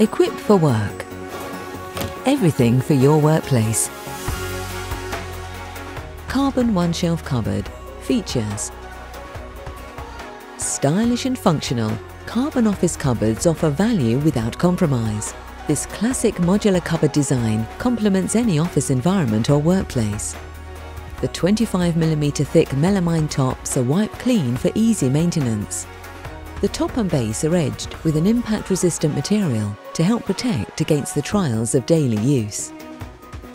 Equipped for work. Everything for your workplace. Karbon one shelf cupboard. Features. Stylish and functional, Karbon office cupboards offer value without compromise. This classic modular cupboard design complements any office environment or workplace. The 25mm thick melamine tops are wiped clean for easy maintenance. The top and base are edged with an impact-resistant material to help protect against the trials of daily use.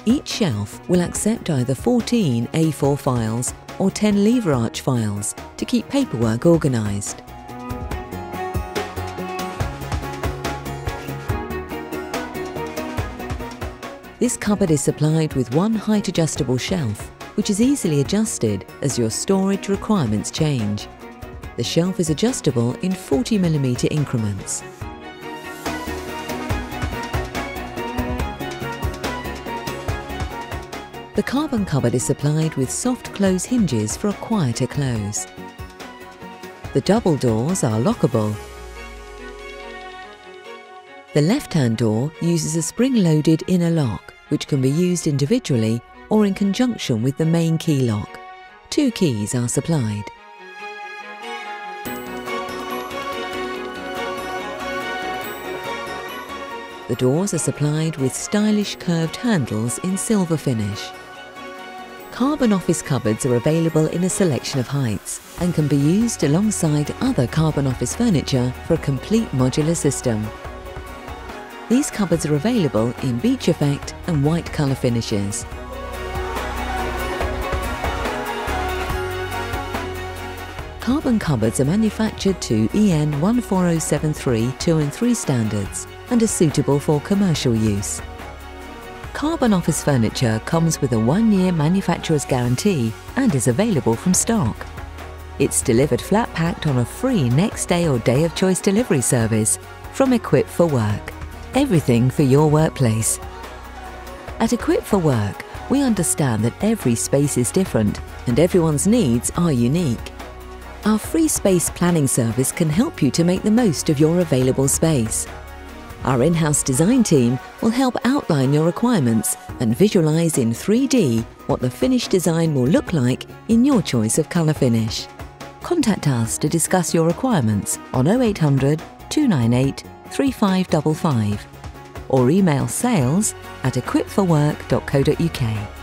Each shelf will accept either 14 A4 files or 10 lever arch files to keep paperwork organised. This cupboard is supplied with one height adjustable shelf which is easily adjusted as your storage requirements change. The shelf is adjustable in 40mm increments. The Karbon cupboard is supplied with soft close hinges for a quieter close. The double doors are lockable. The left-hand door uses a spring-loaded inner lock, which can be used individually or in conjunction with the main key lock. Two keys are supplied. The doors are supplied with stylish curved handles in silver finish. Karbon office cupboards are available in a selection of heights and can be used alongside other Karbon office furniture for a complete modular system. These cupboards are available in beech effect and white colour finishes. Karbon cupboards are manufactured to EN 14073 2 and 3 standards and are suitable for commercial use. Karbon office furniture comes with a one-year manufacturer's guarantee and is available from stock. It's delivered flat packed on a free next day or day of choice delivery service from Equip for Work. Everything for your workplace. At Equip for Work, we understand that every space is different and everyone's needs are unique. Our free space planning service can help you to make the most of your available space. Our in-house design team will help outline your requirements and visualise in 3D what the finished design will look like in your choice of colour finish. Contact us to discuss your requirements on 0800 298 3555 or email sales at equipforwork.co.uk.